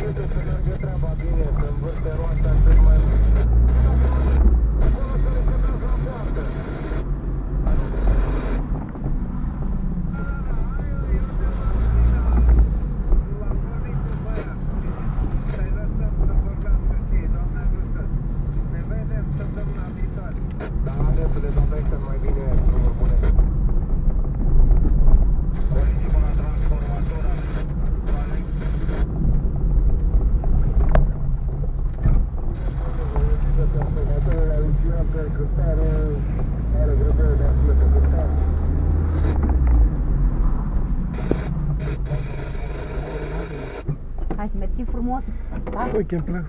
Merge, să meargă treaba bine, să învârte roata, să Formosa. Uy, qué está.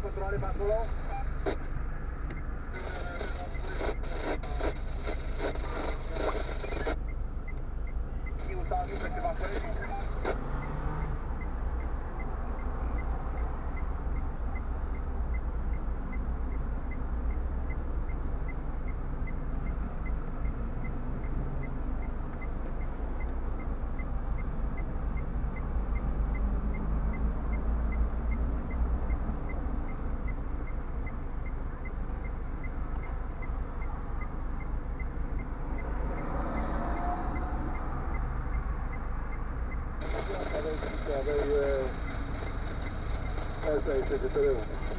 controlare Bartolò 对对对。